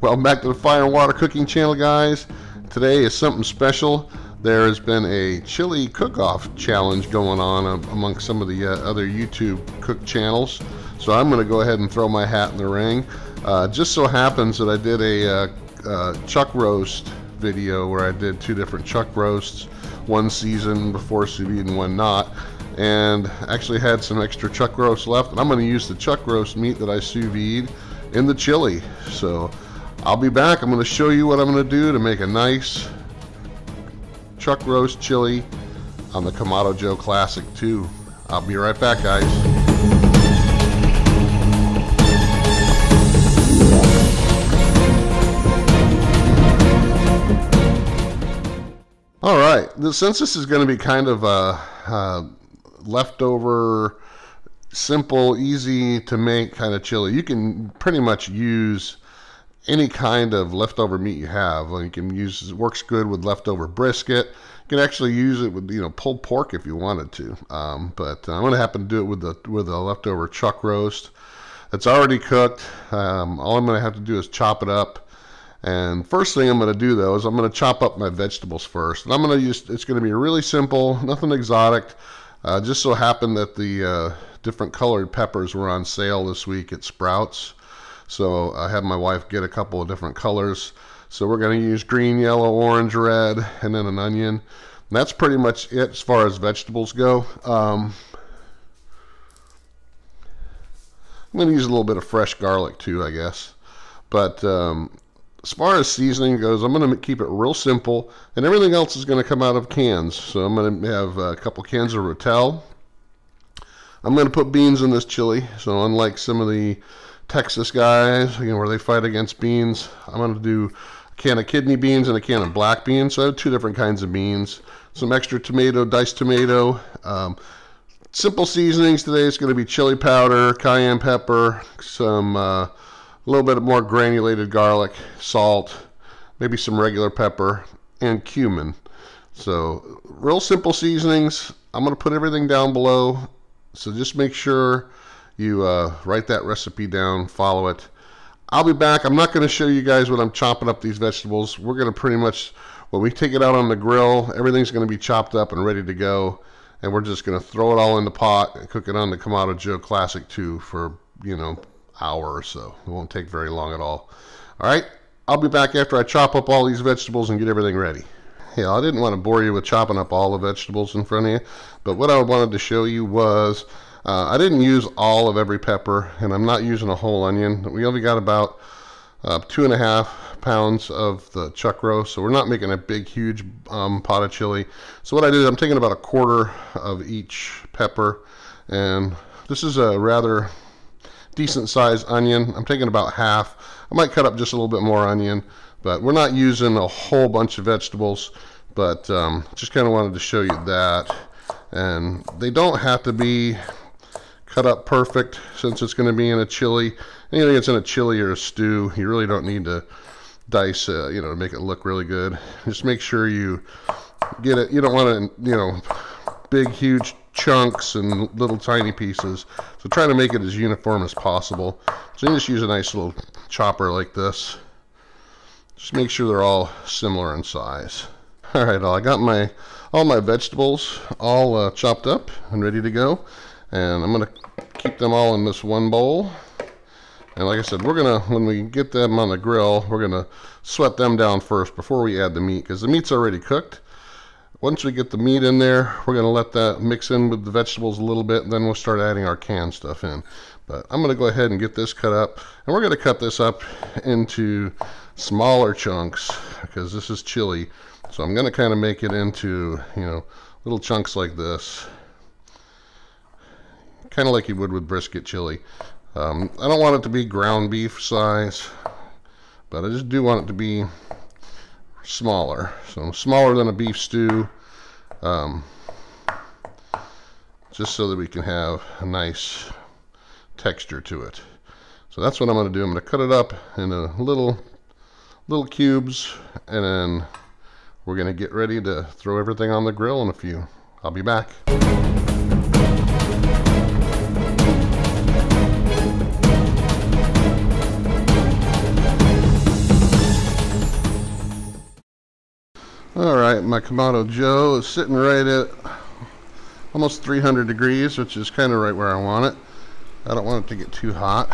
Welcome back to the Fire and Water Cooking Channel, guys. Today is something special. There has been a chili cook-off challenge going on among some of the uh, other YouTube cook channels. So I'm going to go ahead and throw my hat in the ring. Uh, just so happens that I did a uh, uh, chuck roast video where I did two different chuck roasts, one season before sous vide and one not and actually had some extra chuck roast left and I'm going to use the chuck roast meat that I sous vide in the chili. So I'll be back. I'm going to show you what I'm going to do to make a nice chuck roast chili on the Kamado Joe Classic 2 I'll be right back guys. All right. Since this is going to be kind of a, a leftover, simple, easy to make kind of chili. You can pretty much use any kind of leftover meat you have. You can use it works good with leftover brisket. You can actually use it with you know pulled pork if you wanted to. Um, but I'm going to happen to do it with the with a leftover chuck roast. It's already cooked. Um, all I'm going to have to do is chop it up. And first thing I'm going to do though is I'm going to chop up my vegetables first. And I'm going to use it's going to be really simple, nothing exotic. Uh, just so happened that the uh, different colored peppers were on sale this week at Sprouts. So I had my wife get a couple of different colors. So we're going to use green, yellow, orange, red, and then an onion. And that's pretty much it as far as vegetables go. Um, I'm going to use a little bit of fresh garlic too, I guess. But um, as far as seasoning goes, I'm going to keep it real simple, and everything else is going to come out of cans. So I'm going to have a couple cans of Rotel. I'm going to put beans in this chili. So unlike some of the Texas guys, you know, where they fight against beans, I'm going to do a can of kidney beans and a can of black beans. So I have two different kinds of beans. Some extra tomato, diced tomato. Um, simple seasonings today. It's going to be chili powder, cayenne pepper, some... Uh, a little bit more granulated garlic, salt, maybe some regular pepper, and cumin. So real simple seasonings. I'm going to put everything down below. So just make sure you uh, write that recipe down, follow it. I'll be back. I'm not going to show you guys when I'm chopping up these vegetables. We're going to pretty much, when we take it out on the grill, everything's going to be chopped up and ready to go. And we're just going to throw it all in the pot and cook it on the Kamado Joe Classic 2 for, you know, hour or so. It won't take very long at all. All right, I'll be back after I chop up all these vegetables and get everything ready. Yeah, I didn't want to bore you with chopping up all the vegetables in front of you, but what I wanted to show you was uh, I didn't use all of every pepper, and I'm not using a whole onion. We only got about uh, two and a half pounds of the chuck roast, so we're not making a big, huge um, pot of chili. So what I did, is I'm taking about a quarter of each pepper, and this is a rather decent sized onion. I'm taking about half. I might cut up just a little bit more onion, but we're not using a whole bunch of vegetables, but um, just kind of wanted to show you that. And they don't have to be cut up perfect since it's going to be in a chili. Anything that's in a chili or a stew, you really don't need to dice, uh, you know, to make it look really good. Just make sure you get it. You don't want to, you know, big, huge chunks and little tiny pieces. So try to make it as uniform as possible. So you just use a nice little chopper like this. Just make sure they're all similar in size. All right, I got my all my vegetables all uh, chopped up and ready to go. And I'm gonna keep them all in this one bowl. And like I said, we're gonna, when we get them on the grill, we're gonna sweat them down first before we add the meat, because the meat's already cooked. Once we get the meat in there, we're going to let that mix in with the vegetables a little bit, and then we'll start adding our canned stuff in. But I'm going to go ahead and get this cut up, and we're going to cut this up into smaller chunks because this is chili. So I'm going to kind of make it into, you know, little chunks like this. Kind of like you would with brisket chili. Um, I don't want it to be ground beef size, but I just do want it to be smaller. So smaller than a beef stew. Um, just so that we can have a nice texture to it. So that's what I'm going to do. I'm going to cut it up into little little cubes and then we're going to get ready to throw everything on the grill in a few. I'll be back. All right, my Kamado Joe is sitting right at almost 300 degrees, which is kind of right where I want it. I don't want it to get too hot.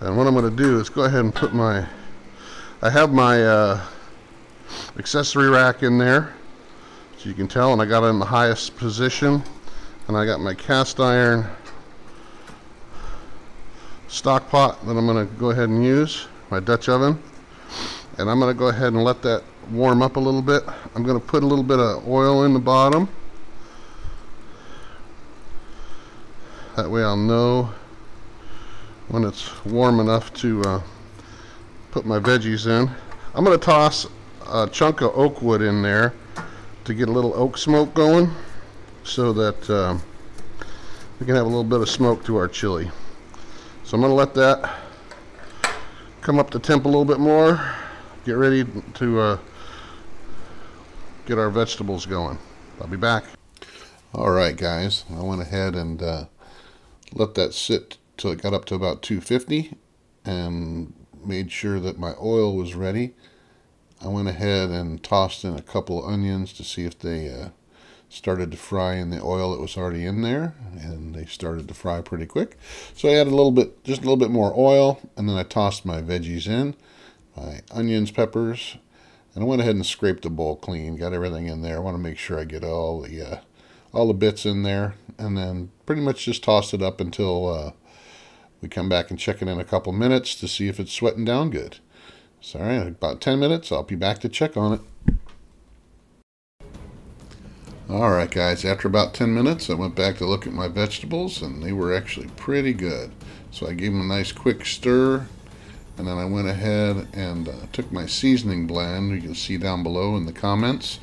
And what I'm going to do is go ahead and put my, I have my uh, accessory rack in there, as you can tell, and I got it in the highest position. And I got my cast iron stock pot that I'm going to go ahead and use, my Dutch oven. And I'm going to go ahead and let that warm up a little bit. I'm going to put a little bit of oil in the bottom. That way I'll know when it's warm enough to uh, put my veggies in. I'm going to toss a chunk of oak wood in there to get a little oak smoke going so that uh, we can have a little bit of smoke to our chili. So I'm going to let that come up to temp a little bit more. Get ready to uh, get our vegetables going. I'll be back. All right, guys. I went ahead and uh, let that sit till it got up to about 250 and made sure that my oil was ready. I went ahead and tossed in a couple of onions to see if they uh, started to fry in the oil that was already in there and they started to fry pretty quick so I added a little bit just a little bit more oil and then I tossed my veggies in my onions peppers and I went ahead and scraped the bowl clean got everything in there. I want to make sure I get all the uh, all the bits in there. And then pretty much just toss it up until uh, we come back and check it in a couple minutes to see if it's sweating down good. So all right about 10 minutes I'll be back to check on it. Alright guys, after about 10 minutes I went back to look at my vegetables and they were actually pretty good. So I gave them a nice quick stir and then I went ahead and uh, took my seasoning blend, you can see down below in the comments,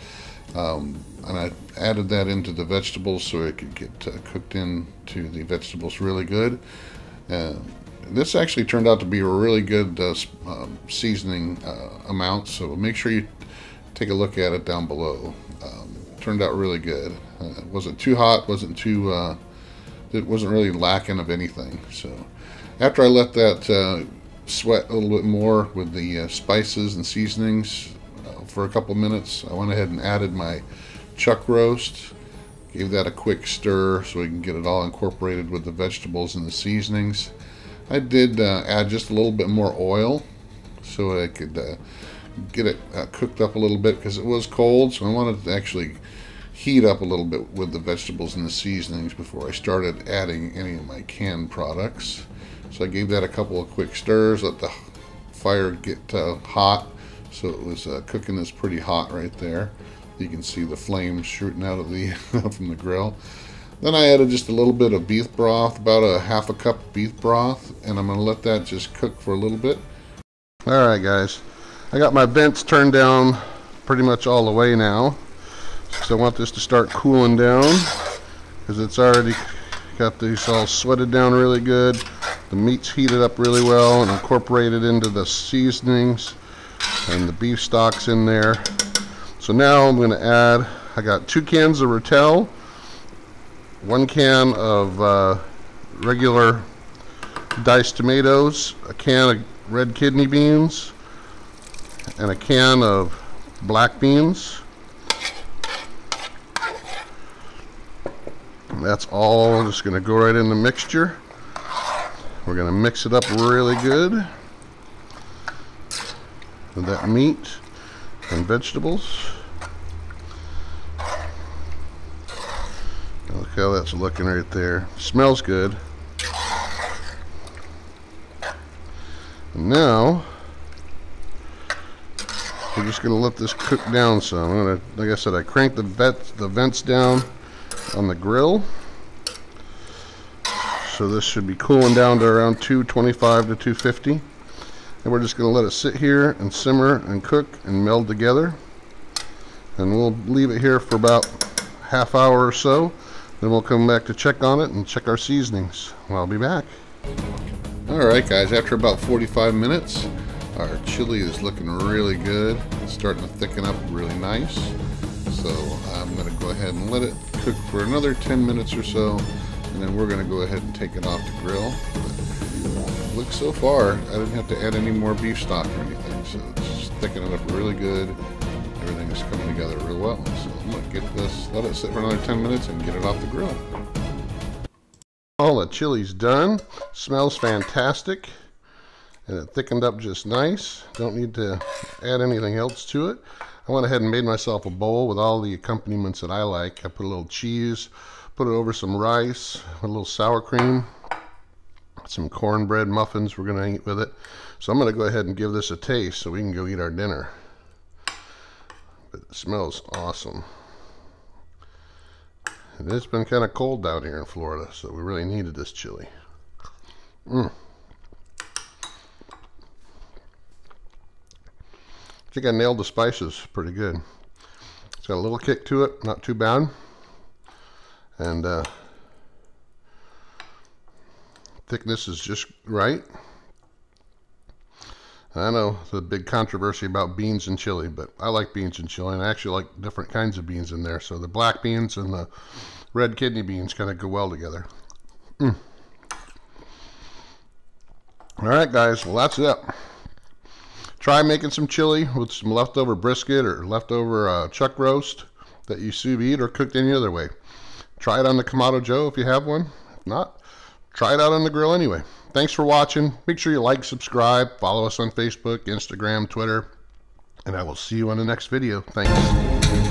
um, and I added that into the vegetables so it could get uh, cooked into the vegetables really good. Uh, this actually turned out to be a really good uh, um, seasoning uh, amount, so make sure you take a look at it down below. Um, turned out really good. Uh, it wasn't too hot, wasn't too, uh, it wasn't really lacking of anything. So after I let that sweat a little bit more with the uh, spices and seasonings uh, for a couple minutes, I went ahead and added my chuck roast. Gave that a quick stir so we can get it all incorporated with the vegetables and the seasonings. I did uh, add just a little bit more oil so I could get it uh, cooked up a little bit because it was cold so I wanted to actually heat up a little bit with the vegetables and the seasonings before I started adding any of my canned products. So I gave that a couple of quick stirs let the fire get uh, hot. So it was uh, cooking this pretty hot right there. You can see the flames shooting out of the from the grill. Then I added just a little bit of beef broth about a half a cup of beef broth and I'm gonna let that just cook for a little bit. Alright guys. I got my vents turned down pretty much all the way now. So I want this to start cooling down because it's already got these all sweated down really good. The meat's heated up really well and incorporated into the seasonings and the beef stocks in there. So now I'm going to add, I got two cans of Rotel, one can of uh, regular diced tomatoes, a can of red kidney beans, and a can of black beans. That's all just going to go right in the mixture. We're going to mix it up really good with that meat and vegetables. Look how that's looking right there. Smells good. And now we're just going to let this cook down some. I'm gonna, like I said, I cranked the, vents, the vents down on the grill. So this should be cooling down to around 225 to 250. And we're just going to let it sit here and simmer and cook and meld together. And we'll leave it here for about half hour or so. Then we'll come back to check on it and check our seasonings. Well, I'll be back. Alright guys, after about 45 minutes, our chili is looking really good. It's starting to thicken up really nice. So I'm going to go ahead and let it cook for another 10 minutes or so. And then we're going to go ahead and take it off the grill. But look so far, I didn't have to add any more beef stock or anything. So it's thickening up really good. everything's coming together real well. So I'm gonna get this, let it sit for another 10 minutes and get it off the grill. All the chili's done. Smells fantastic. And it thickened up just nice. Don't need to add anything else to it. I went ahead and made myself a bowl with all the accompaniments that I like. I put a little cheese, put it over some rice, a little sour cream, some cornbread muffins we're going to eat with it. So I'm going to go ahead and give this a taste so we can go eat our dinner. But it smells awesome. And it's been kind of cold down here in Florida, so we really needed this chili. Mmm. Think I nailed the spices pretty good. It's got a little kick to it, not too bad. And uh, thickness is just right. I know the big controversy about beans and chili, but I like beans and chili, and I actually like different kinds of beans in there. So the black beans and the red kidney beans kind of go well together. Mm. All right, guys. Well, that's it. Try making some chili with some leftover brisket or leftover uh, chuck roast that you sous vide or cooked any other way. Try it on the Kamado Joe if you have one. If not, try it out on the grill anyway. Thanks for watching. Make sure you like, subscribe, follow us on Facebook, Instagram, Twitter, and I will see you on the next video. Thanks.